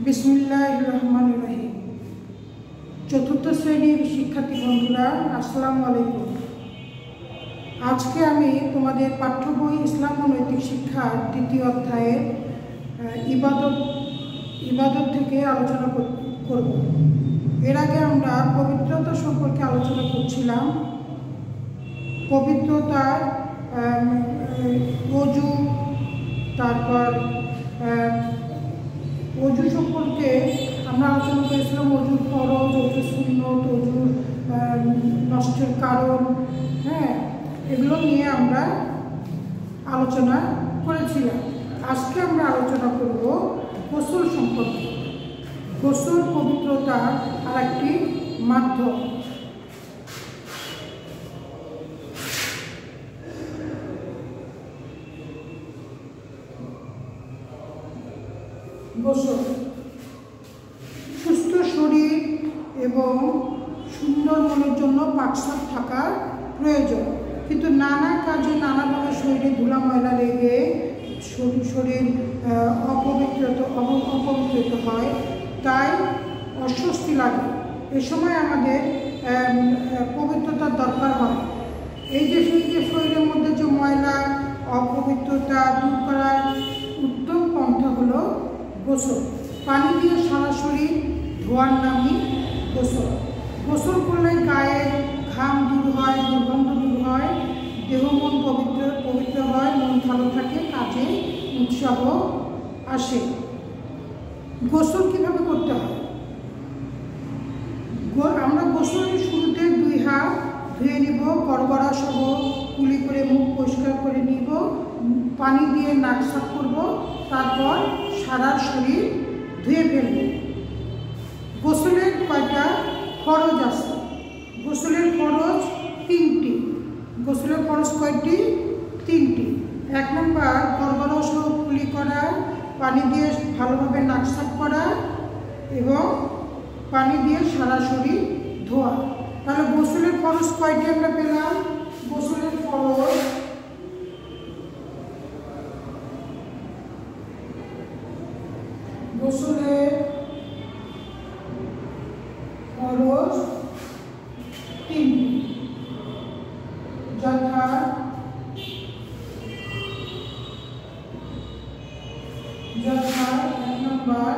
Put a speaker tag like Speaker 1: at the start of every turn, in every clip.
Speaker 1: বিসমুল্লাহ রহমান রহিম চতুর্থ শ্রেণির শিক্ষার্থী বন্ধুরা, আসসালামু আলাইকুম। আজকে আমি তোমাদের পাঠ্য বই ইসলাম ও নৈতিক শিক্ষার তৃতীয় অধ্যায়ের ইবাদত ইবাদত থেকে আলোচনা কর- করব। এর আগে আমরা পবিত্রতা সম্পর্কে আলোচনা করছিলাম। পবিত্রতার অজু, তারপর অজু সম্পর্কে আমরা আলোচনা করেছিলাম অজুর খরচ অজু শূন্য অজুর নষ্টের কারণ হ্যাঁ এগুলো নিয়ে আমরা আলোচনা করেছিলাম। আজকে আমরা আলোচনা করব গোসল সম্পর্কে। গোসল পবিত্রতার আর একটি মাধ্যম। গোসল সুস্থ শরীর এবং সুন্দর মনের জন্য পাকসাপ থাকা প্রয়োজন। কিন্তু নানা কাজে নানাভাবে শরীরে ধুলা, ময়লা লেগে শরীর অপবিত্রত অপ- অপবিত্রিত হয়, তাই অস্বস্তি লাগে। এ সময় আমাদের পবিত্রতার দরকার হয়। এই যে শরীরের মধ্যে যে ময়লা, অপবিত্রতা দূর করার গোসল। পানি দিয়ে সরাসরি ধোয়ার নামই গোসল। গোসল করলে গায়ের ঘাম দূর হয়, দুর্গন্ধ দূর হয়, দেহ মন পবিত্র পবিত্র হয়, মন ভালো থাকে, কাজে উৎসাহ আসে। গোসল কীভাবে করতে হয়? আমরা গোসলের শুরুতে দুই হাত ধুয়ে নিব, গড়গড়া সহ কুলি করে মুখ পরিষ্কার করে নিব, পানি দিয়ে নাক সাফ করব, তারপর সারা শরীর ধুয়ে ফেলব। গোসলের কয়টা খরচ আছে? গোসলের খরচ তিনটি। গোসলের খরচ কয়টি? তিনটি। এক নম্বর সহ কুলি করা, পানি দিয়ে ভালোভাবে নাক সাফ করা এবং পানি দিয়ে সারা শরীর ধোয়া। তাহলে গোসলের খরচ কয়টি আমরা পেলাম গোসলের খরচ গোসলের খরচ তিনটি যথা যথা এক নম্বর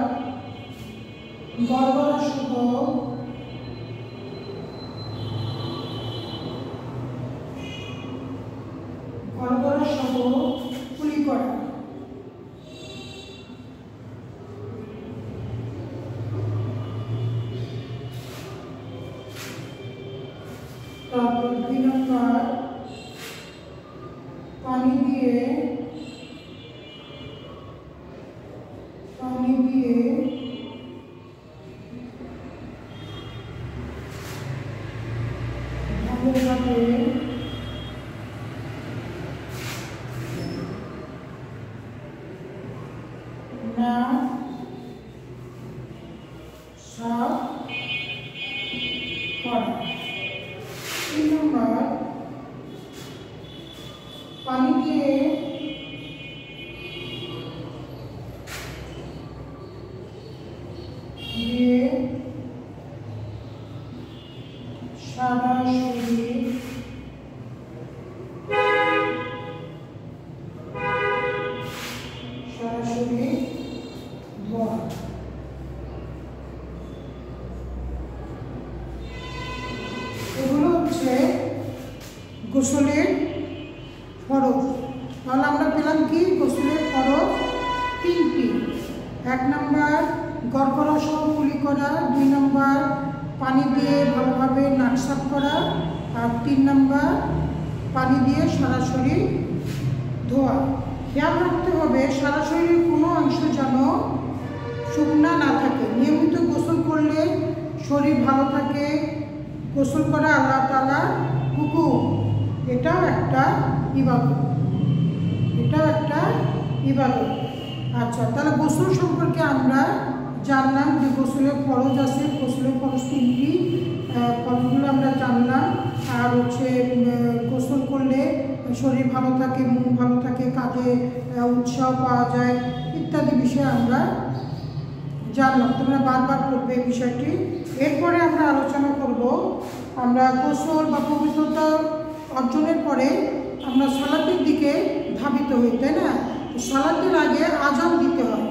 Speaker 1: গড়গড়া ভালোভাবে না সাফ গোসলের ফরজ তাহলে আমরা পেলাম কি? গোসলের ফরজ তিনটি। এক নম্বর গড়গড়া সহ কুলি করা, দুই নম্বর পানি দিয়ে ভালোভাবে নাক সাফ করা, আর তিন নম্বর পানি দিয়ে সরাসরি ধোয়া। খেয়াল রাখতে হবে সারা শরীরের কোনো অংশ যেন শুকনা না থাকে। নিয়মিত গোসল করলে শরীর ভালো থাকে, গোসল করা আল্লাহ তালা হুকুম। এটাও একটা ইবাদত। এটাও একটা ইবাদত। আচ্ছা তাহলে গোসল সম্পর্কে আমরা জানলাম যে গোসলের খরচ আছে, গোসলের খরচ তিনটি খরচগুলো আমরা জানলাম। আর হচ্ছে গোসল করলে শরীর ভালো থাকে, মন ভালো থাকে, কাজে উৎসাহ পাওয়া যায়, ইত্যাদি বিষয়ে আমরা জানলাম। তোমরা বারবার করবে এই বিষয়টি। এরপরে আমরা আলোচনা করব আমরা গোসল বা পবিত্রতা অর্জনের পরে আমরা সালাতের দিকে ধাবিত হই, তাই না? সালাতের আগে আজান দিতে হয়।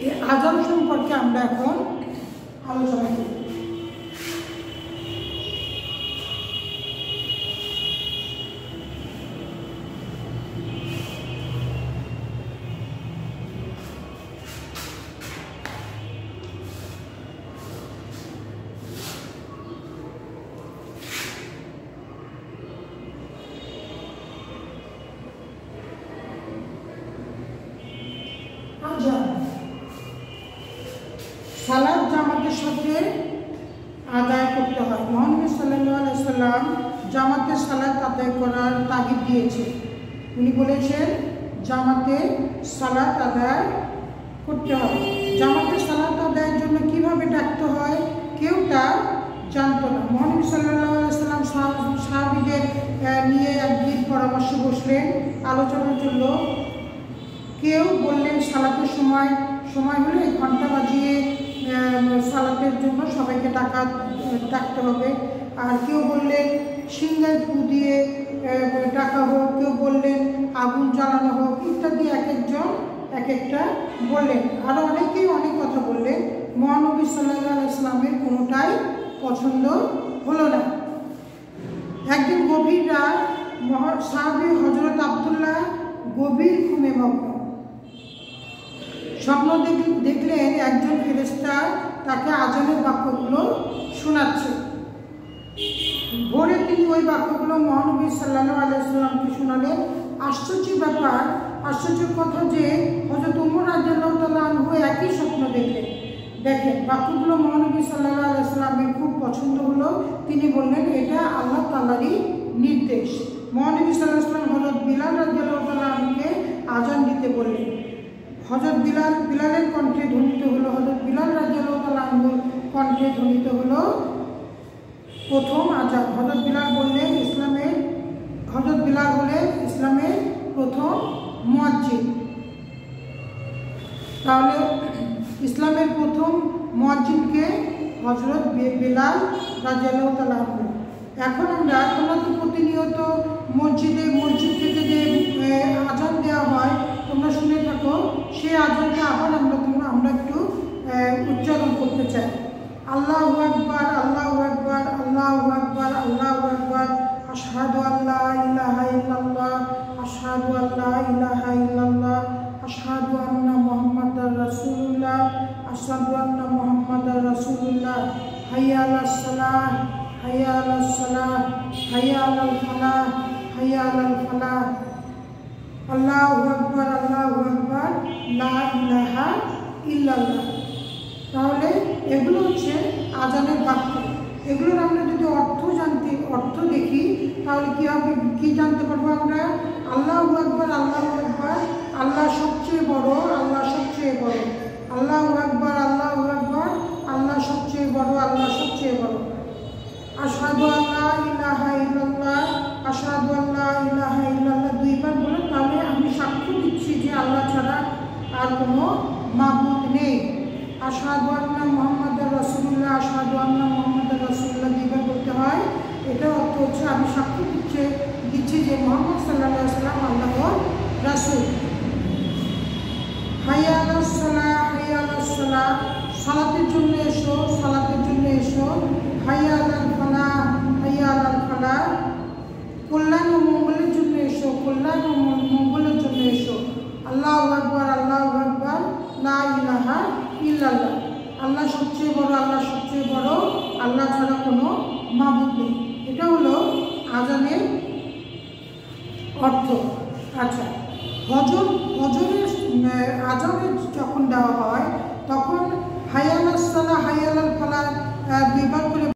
Speaker 1: এই আজান সম্পর্কে আমরা এখন আলোচনা করি জামাতের সাথে আদায় করতে হয়। মোহাম্মদ সাল্লাম জামাতের সালাদ আদায় করার তাগিদ দিয়েছে। উনি বলেছেন, জামাতে সালাত আদায় করতে হয় জামাতে সালাত আদায়ের জন্য কীভাবে ডাকতে হয়, কেউ তা জানতো না। মোহাম্মদ সাল্লাম সাহাবিদের নিয়ে একদিন পরামর্শে বসলেন। আলোচনার জন্য কেউ বললেন, সালাতের সময় সময় হলে ঘণ্টা বাজিয়ে সালাতের জন্য সবাইকে টাকা ডাকতে হবে। আর কেউ বললেন সিঙ্গার ফু দিয়ে ডাকা হোক, কেউ বললেন, আগুন জ্বালানো হোক, ইত্যাদি এক একজন, এক একটা বললেন। আরও অনেকেই অনেক কথা বললেন। মহানবী সাল্লাহ ইসলামের কোনোটাই পছন্দ হলো না। একদিন গভীর রাত সাহাবি হজরত আবদুল্লাহ গভীর ঘুমে মগ্ন। স্বপ্ন দেখলেন একজন ফেরেস্তা তাকে আজানের বাক্যগুলো শোনাচ্ছে। ভোরে তিনি ওই বাক্যগুলো মহানবী সাল্লাহ আলাইসাল্লামকে শোনালেন। আশ্চর্য ব্যাপার, আশ্চর্য কথা যে হজরত উমর আজু একই স্বপ্ন দেখলেন। দেখেন, বাক্যগুলো মহানবী সাল্লাহ আলাইসাল্লামের খুব পছন্দ হলো। তিনি বললেন, এটা আল্লাহ তালারই নির্দেশ। মহানবী সাল্লাহ সাল্লাম হজরত বিলাল রাজ্লাহকে আজান দিতে বললেন হজরত বিলাল, বিলালের কণ্ঠে ধ্বনিত হলো হজরত বিলাল রাজ্লাহুর কণ্ঠে ধ্বনিত হলো প্রথম আজান। হজরত বিলাল বললেন ইসলামের হজরত বিলাল হলেন ইসলামের প্রথম মসজিদ তাহলে ইসলামের প্রথম মসজিদকে হজরত বিলাল রাজিয়াল্লাহ এখন আমরা তোমরা তো প্রতিনিয়ত মসজিদে, মসজিদ থেকে যে আজান দেওয়া হয়, তোমরা শুনে থাকো সেই আজানটা আবার আমরা তোমরা, আমরা একটু উচ্চারণ করতে চাই। আল্লাহ আকবর আল্লাহ আকবর আল্লাহ আকবর আল্লাহ আকবর। আশহাদু আল্লাহ ইলাহা ইল্লাল্লাহ, আশহাদু আল্লাহ ইলাহা ইল্লাল্লাহ, আশহাদু আন্না মুহাম্মাদার রাসূলুল্লাহ, আশহাদু আন্না মুহাম্মাদার রাসূলুল্লাহ। হাইয়া আলাস সালাহ, হাইয়া আলাস সালাহ আল্লাহ আকবর, আল্লাহ লা ইলাহা ইল্লাল্লাহ। তাহলে এগুলো হচ্ছে আজানের বাক্য। এগুলোর আমরা যদি অর্থ জানতে, অর্থ দেখি, তাহলে কী হবে? কী জানতে পারব আমরা? আল্লাহ আকবর আল্লাহ আকবর, আল্লাহ সবচেয়ে বড়, আল্লাহ সবচেয়ে বড়। আল্লাহ আকবর আল্লাহ আকবর, আল্লাহ সবচেয়ে বড়, আল্লাহ সবচেয়ে বড়। আসাদু আল্লাহ ইলাহা ইল্লাল্লাহ আসাদু আল্লাহ ইলাহা ইল্লাল্লাহ, দুইবার বলে তাহলে আমি সাক্ষ্য দিচ্ছি যে আল্লাহ ছাড়া আর কোনো মাহবুদ নেই। আসাদু আল্লাহ মোহাম্মদ রসুল্লাহ আসাদু আল্লাহ মোহাম্মদ রসুল্লাহ দুইবার বলতে হয়, এটার অর্থ হচ্ছে আমি সাক্ষ্য দিচ্ছে, দিচ্ছি যে মোহাম্মদ সাল্লাহ সাল্লাম আল্লাহ রাসুল। হাইয়া আল্লাহ হাইয়া আল্লাহ সালাতের জন্য এসো, সালাতের জন্য এসো। হাইয়া আলাল ফালা হাইয়া আলাল ফালা। কল্যাণ ও মঙ্গলের জন্য এসো, কল্যাণ ও মঙ্গলের জন্য এসো। আল্লাহ আকবর আল্লাহ আকবর, লা ইলাহা ইল্লাল্লাহ। আল্লাহ সবচেয়ে বড়, আল্লাহ সবচেয়ে বড়, আল্লাহ ছাড়া কোনো মাবুদ নেই। এটা হলো আজানের অর্থ। আচ্ছা হজর, হজরের আজানের যখন দেওয়া হয়, তখন হায়াল সালা হায়াল ফালা দুইবার করে